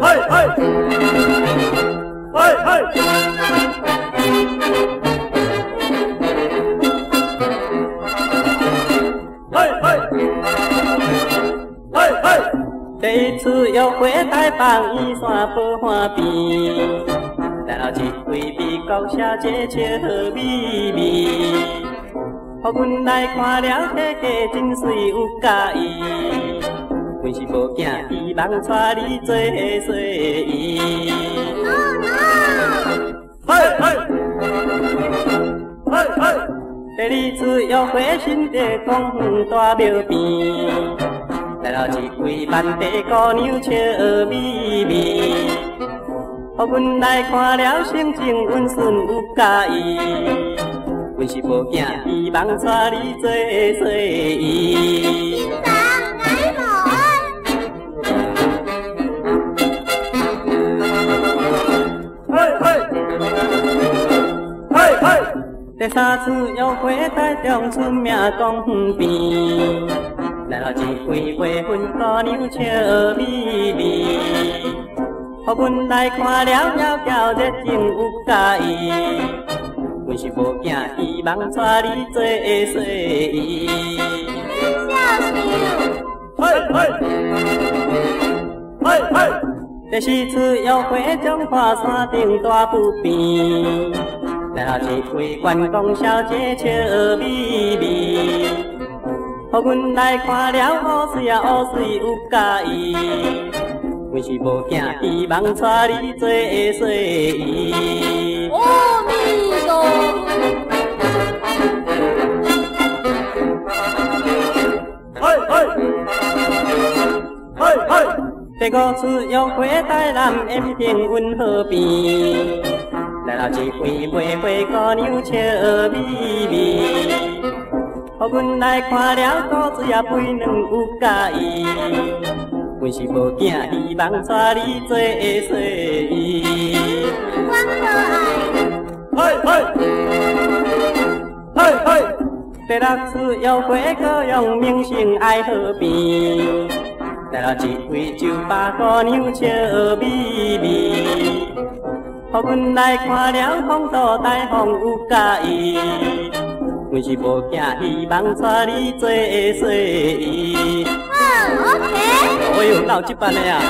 嘿嘿，嘿嘿。第一次约会在放衣山宝花边，来了一位美国小姐笑咪咪，予阮来看了，体格真水有介意，阮是无惊，希望带你做随意。嘿嘿，嘿嘿。第二次约会，新地公园大庙边。来了一位万地姑娘笑眯眯，予阮来看了，心情温顺有介意。阮是无惊，希望带你做随意。嘿嘿，嘿嘿。第三次约会在中村名公园。来了一位未婚姑娘笑眯眯，予阮来看了，要叫热情有介意。阮是无惊，希望带你做随意。嘿嘿，嘿嘿。第四次约会，中华山顶大不平，来了一位关公小姐笑眯眯。予阮来看了，乌水啊乌水有介意，阮是无惊，希望带你做随意。阿第五次约会在南延平运河边，来了一位玫瑰姑娘笑眯眯。予阮来看了，古水也肥卵有介意，阮是无惊，希望娶你做随意。我可爱。嘿嘿，嘿嘿。第六次约会，高雄明星爱河边，来了一位酒吧姑娘笑眯眯，予阮来看了，风度大方有介意。阮是无惊，希望娶你做生意。嗯，OK。哎呦，闹这般的啊！